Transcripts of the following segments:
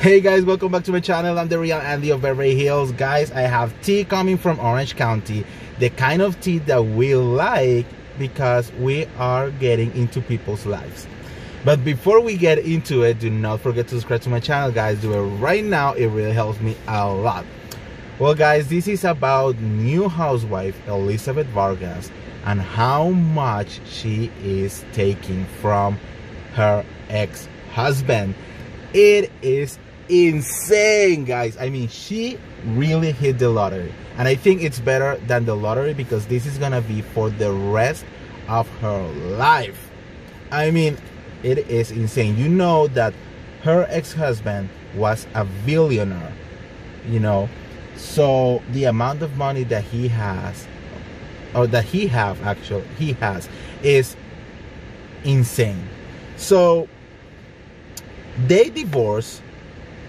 Hey guys, welcome back to my channel. I'm the real Andy of Beverly Hills. Guys, I have tea coming from Orange County. The kind of tea that we like because we are getting into people's lives. But before we get into it, do not forget to subscribe to my channel, guys. Do it right now. It really helps me a lot. Well, guys, this is about new housewife Elizabeth Vargas and how much she is taking from her ex-husband. It is insane, guys. I mean, she really hit the lottery. And I think it's better than the lottery because this is gonna be for the rest of her life. I mean, it is insane. You know that her ex-husband was a billionaire, you know. So the amount of money that he has or that he have actually he has is insane. So they divorced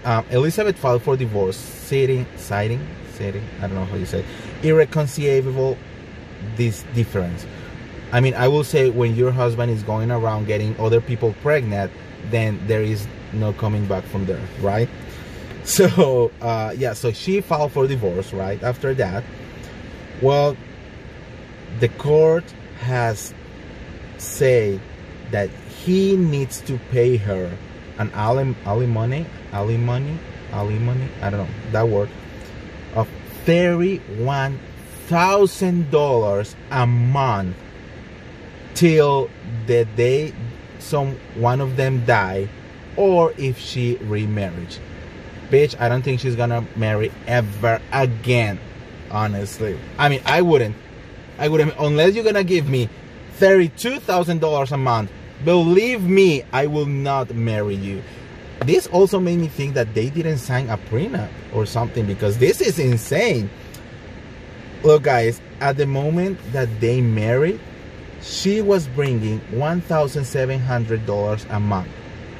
um, Elizabeth filed for divorce, citing, citing, citing, I don't know how you say, irreconcilable this difference. I mean, I will say when your husband is going around getting other people pregnant, then there is no coming back from there, right? So, uh, yeah, so she filed for divorce, right? After that, well, the court has said that he needs to pay her an alim alimony alimony alimony I don't know that word of thirty-one thousand dollars a month till the day some one of them die or if she remarriage bitch I don't think she's gonna marry ever again honestly. I mean I wouldn't. I wouldn't unless you're gonna give me $32,000 a month Believe me, I will not marry you. This also made me think that they didn't sign a prenup or something because this is insane. Look, guys, at the moment that they married, she was bringing $1,700 a month.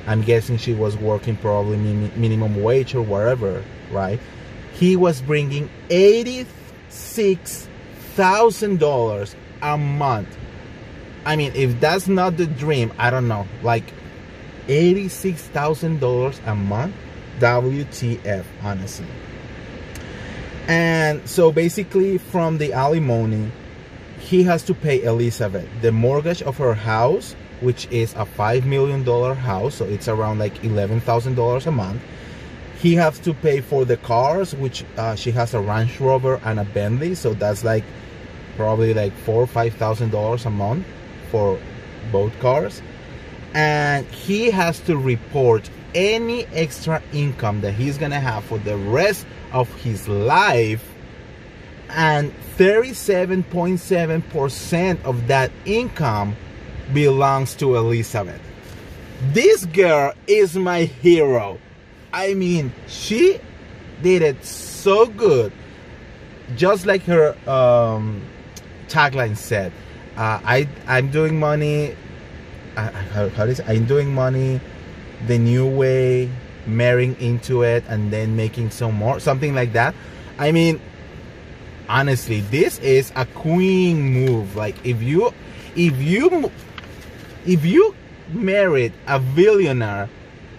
I'm guessing she was working probably minimum wage or whatever, right? He was bringing $86,000 a month I mean, if that's not the dream, I don't know. Like $86,000 a month? WTF, honestly. And so basically, from the alimony, he has to pay Elizabeth the mortgage of her house, which is a $5 million house, so it's around like $11,000 a month. He has to pay for the cars, which uh, she has a Range Rover and a Bentley, so that's like probably like four or five thousand dollars a month for both cars and he has to report any extra income that he's gonna have for the rest of his life and 37.7% of that income belongs to Elizabeth. This girl is my hero. I mean, she did it so good. Just like her um, tagline said, uh, I I'm doing money. Uh, how, how is? I'm doing money the new way, marrying into it, and then making some more, something like that. I mean, honestly, this is a queen move. Like if you, if you, if you married a billionaire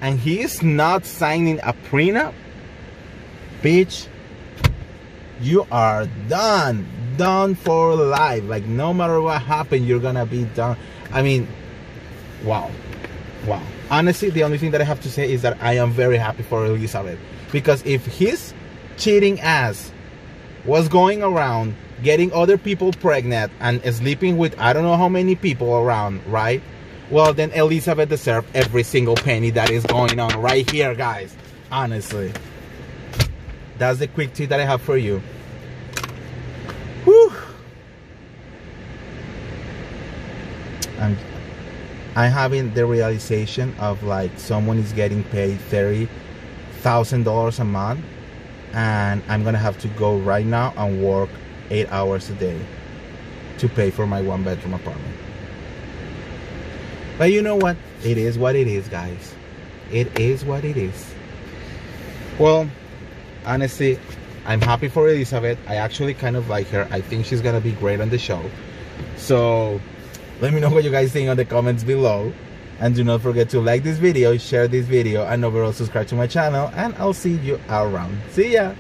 and he is not signing a prenup, bitch, you are done done for life. Like no matter what happened you're gonna be done. I mean wow. Wow. Honestly the only thing that i have to say is that i am very happy for elizabeth. Because if his cheating ass was going around getting other people pregnant and sleeping with i don't know how many people around right? Well then elizabeth deserved every single penny that is going on right here guys. Honestly. That's the quick tip that i have for you I'm I'm having the realization of like someone is getting paid thirty thousand dollars a month and I'm gonna have to go right now and work eight hours a day to pay for my one bedroom apartment. But you know what? It is what it is, guys. It is what it is. Well, honestly, I'm happy for Elizabeth. I actually kind of like her. I think she's gonna be great on the show. So let me know what you guys think on the comments below. And do not forget to like this video, share this video, and overall subscribe to my channel. And I'll see you around. See ya!